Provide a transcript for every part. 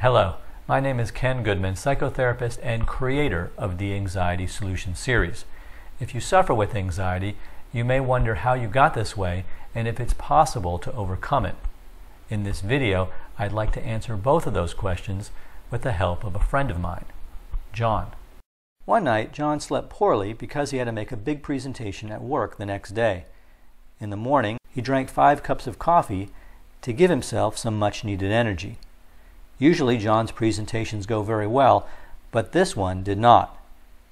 Hello, my name is Ken Goodman, psychotherapist and creator of the Anxiety Solution series. If you suffer with anxiety, you may wonder how you got this way and if it's possible to overcome it. In this video, I'd like to answer both of those questions with the help of a friend of mine, John. One night, John slept poorly because he had to make a big presentation at work the next day. In the morning, he drank five cups of coffee to give himself some much needed energy. Usually, John's presentations go very well, but this one did not.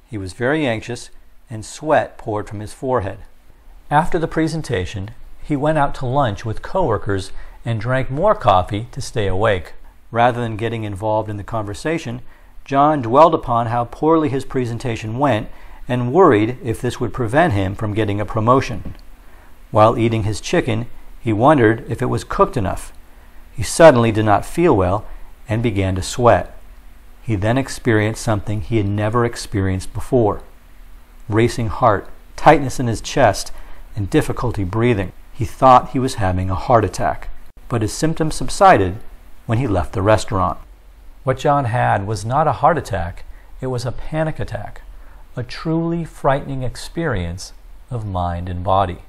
He was very anxious, and sweat poured from his forehead. After the presentation, he went out to lunch with coworkers and drank more coffee to stay awake. Rather than getting involved in the conversation, John dwelled upon how poorly his presentation went and worried if this would prevent him from getting a promotion. While eating his chicken, he wondered if it was cooked enough. He suddenly did not feel well and began to sweat. He then experienced something he had never experienced before racing heart, tightness in his chest, and difficulty breathing. He thought he was having a heart attack, but his symptoms subsided when he left the restaurant. What John had was not a heart attack, it was a panic attack, a truly frightening experience of mind and body.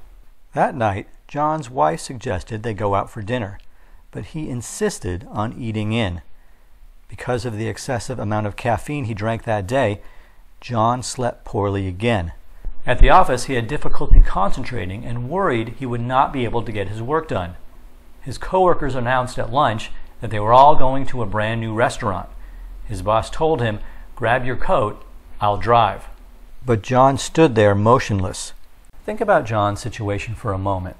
That night, John's wife suggested they go out for dinner, but he insisted on eating in. Because of the excessive amount of caffeine he drank that day, John slept poorly again. At the office, he had difficulty concentrating and worried he would not be able to get his work done. His coworkers announced at lunch that they were all going to a brand new restaurant. His boss told him, Grab your coat, I'll drive. But John stood there motionless. Think about John's situation for a moment.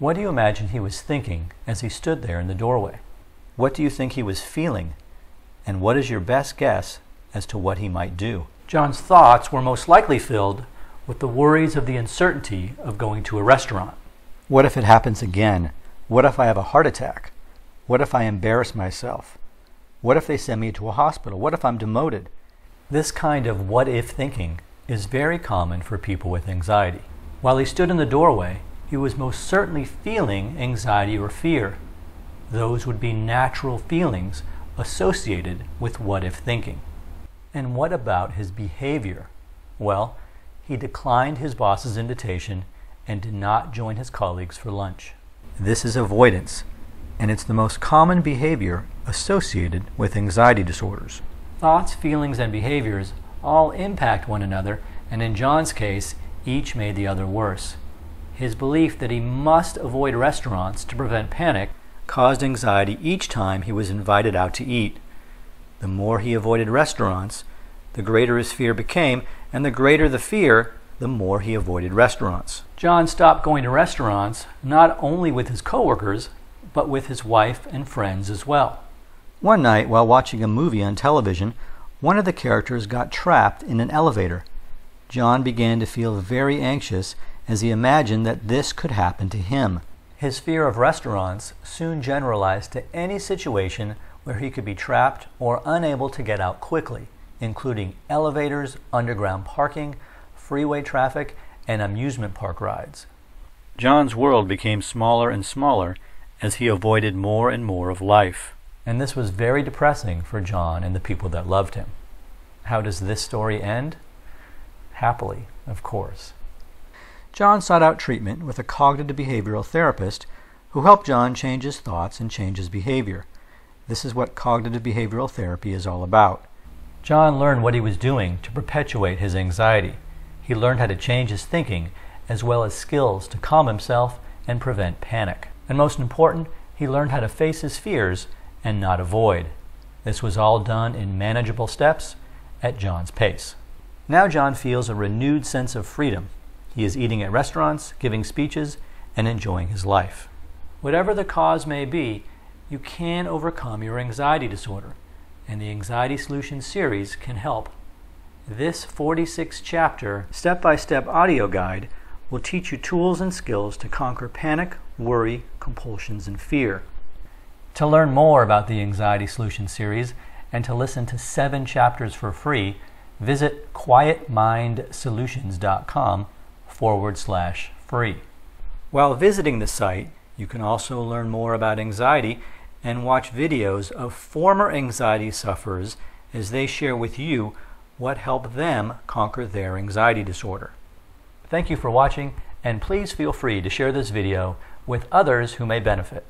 What do you imagine he was thinking as he stood there in the doorway? What do you think he was feeling? And what is your best guess as to what he might do? John's thoughts were most likely filled with the worries of the uncertainty of going to a restaurant. What if it happens again? What if I have a heart attack? What if I embarrass myself? What if they send me to a hospital? What if I'm demoted? This kind of what if thinking is very common for people with anxiety. While he stood in the doorway, he was most certainly feeling anxiety or fear. Those would be natural feelings associated with what if thinking. And what about his behavior? Well, he declined his boss's invitation and did not join his colleagues for lunch. This is avoidance, and it's the most common behavior associated with anxiety disorders. Thoughts, feelings, and behaviors all impact one another, and in John's case, each made the other worse. His belief that he must avoid restaurants to prevent panic caused anxiety each time he was invited out to eat. The more he avoided restaurants, the greater his fear became, and the greater the fear, the more he avoided restaurants. John stopped going to restaurants not only with his coworkers, but with his wife and friends as well. One night, while watching a movie on television, one of the characters got trapped in an elevator. John began to feel very anxious as he imagined that this could happen to him. His fear of restaurants soon generalized to any situation where he could be trapped or unable to get out quickly, including elevators, underground parking, freeway traffic, and amusement park rides. John's world became smaller and smaller as he avoided more and more of life. And this was very depressing for John and the people that loved him. How does this story end? Happily, of course. John sought out treatment with a cognitive behavioral therapist who helped John change his thoughts and change his behavior. This is what cognitive behavioral therapy is all about. John learned what he was doing to perpetuate his anxiety. He learned how to change his thinking as well as skills to calm himself and prevent panic. And most important, he learned how to face his fears and not avoid. This was all done in manageable steps at John's pace. Now John feels a renewed sense of freedom he is eating at restaurants, giving speeches, and enjoying his life. Whatever the cause may be, you can overcome your anxiety disorder, and the Anxiety Solution series can help. This 46 chapter step by step audio guide will teach you tools and skills to conquer panic, worry, compulsions, and fear. To learn more about the Anxiety Solution series and to listen to seven chapters for free, visit quietmindsolutions.com forward slash free. While visiting the site, you can also learn more about anxiety and watch videos of former anxiety sufferers as they share with you what helped them conquer their anxiety disorder. Thank you for watching, and please feel free to share this video with others who may benefit.